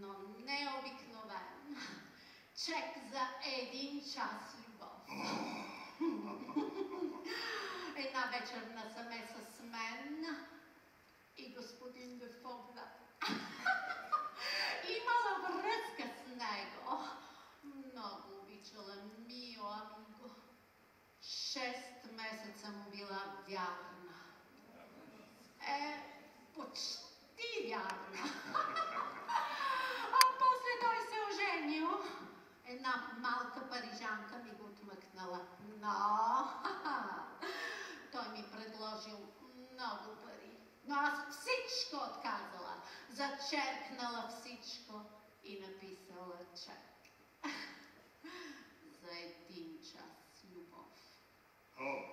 но не обикновен. Чек за един час любов. Една вечер насаме с мен и господин Дефогда. Но той ми предложил много пари. Но аз всичко отказала. Зачеркнала всичко и написала чек. За един час любов. О,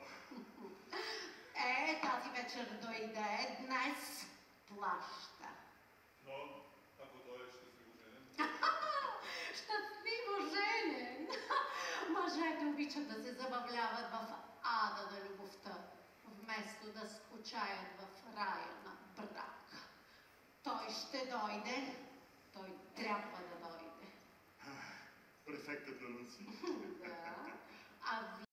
Е, тази вечер дойде. Днес плаща. но забавляват в ада на любовта, вместо да скучаят в рая на брак. Той ще дойде, той трябва да дойде. префектът на Лунси. Да. А